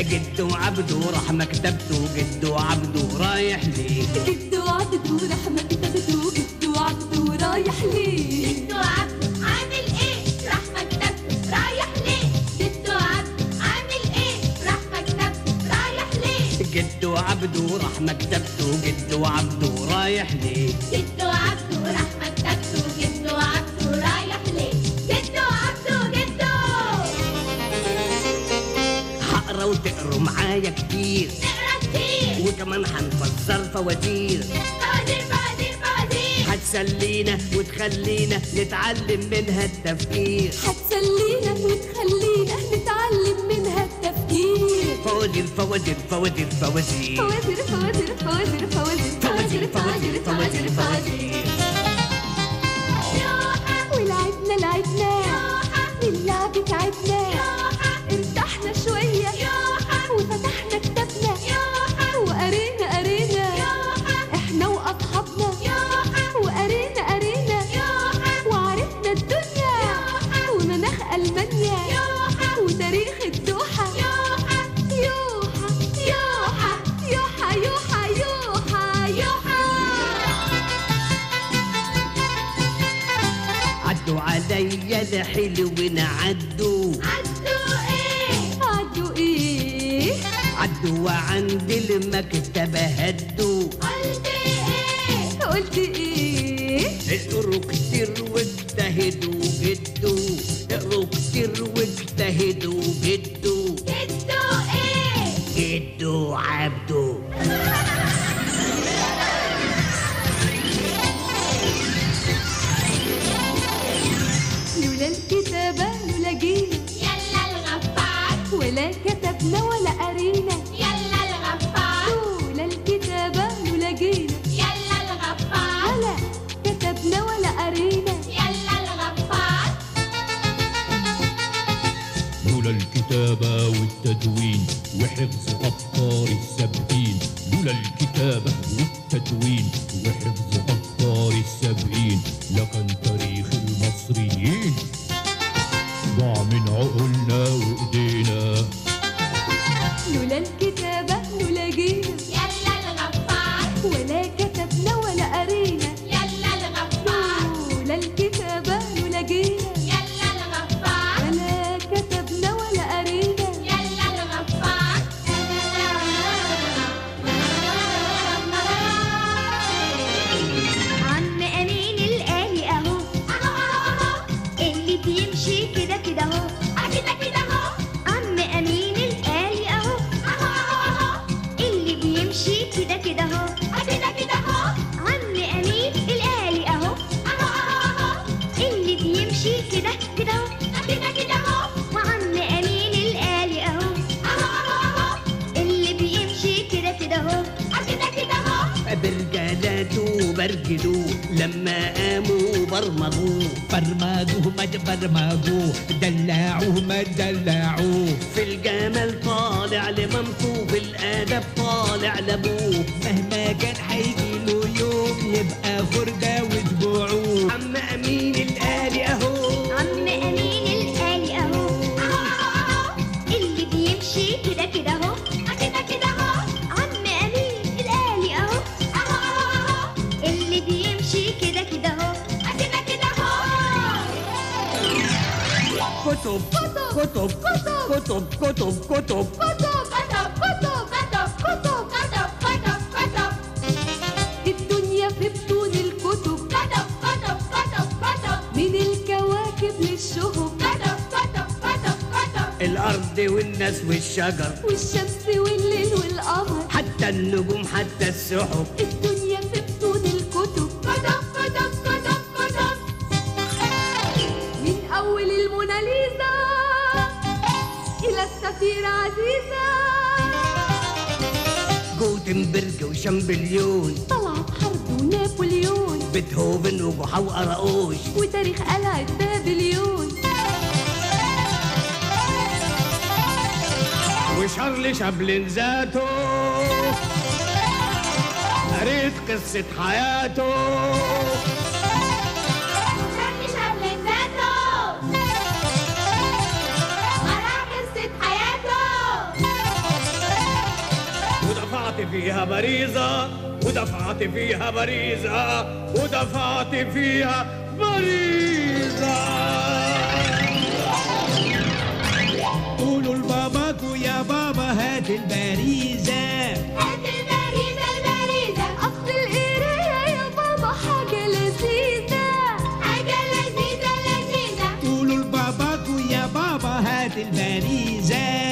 يا جد وعبده راح مكتبته جد وعبده رايح ليه جد وعبده راح مكتبته جد وعبده رايح ليه جد وعبده راح مكتبته رايح ليه رايح ليه جد وعبده راح مكتبته جد وعبده رايح ليه جد وعبده معايا كتير. وكمان هنفسر فوازير. فوازير فوازير فوازير. هتسلينا وتخلينا نتعلم منها التفكير. هتسلينا وتخلينا نتعلم منها التفكير. فوازير فوازير فوازير فوازير. فوازير فوازير فوازير فوازير فوازير فوازير فوازير فوازير. ولعبنا لعبنا اللعب تعبنا عدوا عليا الحلوين عدوا عدوا إيه؟ عدوا إيه؟ عدوا وعند المكتبة هدوا قلت إيه؟ قلت إيه؟ اقروا كتير واجتهدوا جدوا اقروا كتير واجتهدوا جدوا جدو إيه؟ جدوا عبدوا الكتابة والتدوين وحفظ أفكار السابقين لولا الكتابة والتدوين وحفظ أفكار السابقين لكان تاريخ المصريين. كده اهو برجلوه لما قاموا برمجوه برمجوه ما برمجوه دلعوه ما دلعوه في الجمال طالع لمامته في الأدب طالع لابوه مهما كان هيجي له يوم يبقى خردة كتب كتب كتب كتب كتب. كتب كتب كتب كتب كتب كتب كتب كتب كتب الدنيا في بطون الكتب. كتب كتب كتب كتب من الكواكب للشهب. كتب كتب كتب كتب الأرض والناس والشجر. والشمس والليل والقمر. حتى النجوم حتى السحب. الدنيا عزيزة. جوتنبرج وشامبليون. طلعت حرب ونابليون. بيتهوفن وجحا وقراقوش وتاريخ قلعة بابليون. وشارل شابلن ذاته. قريت قصة حياته. فيها باريزة ودفعت فيها باريزة ودفعت فيها باريزة قولوا لباباكو يا بابا هات البريزة هات البريزة البريزة أصل القراية يا بابا حاجة لذيذة. حاجة لذيذة لذيذة. قولوا يا بابا هات البريزة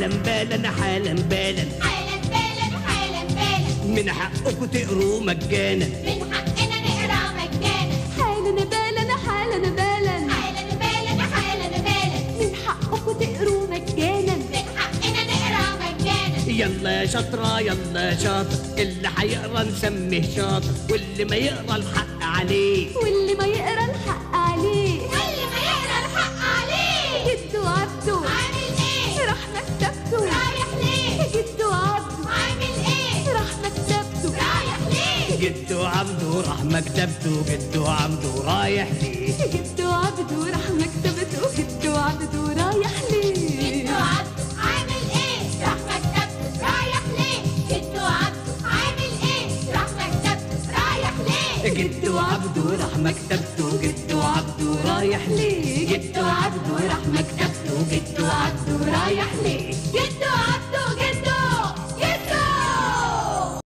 حالا بالا حالا بالا حالا بالا حالا بالا من حقكم تقروا مجانا. من حقنا نقرأ مجانا. حالا بالا حالا بالا حالا بالا حالا بالا من حقكم تقروا مجانا. من حقنا نقرأ مجانا. يلا يا شاطرة يلا يا شاطر. اللي هيقرا نسميه شاطر. واللي ما يقرأ الحق عليه. واللي ما يقرأ عبده راح مكتبته جدو عبده رايح ليه جدو عبده راح مكتبته جدو عبده رايح ليه جدو عبده عامل إيه؟ راح مكتبته رايح ليه جدو عبده عامل إيه؟ راح مكتبته رايح ليه جدو عبده راح مكتبته جدو عبده رايح ليه جدو عبده راح مكتبته جدو عبده رايح ليه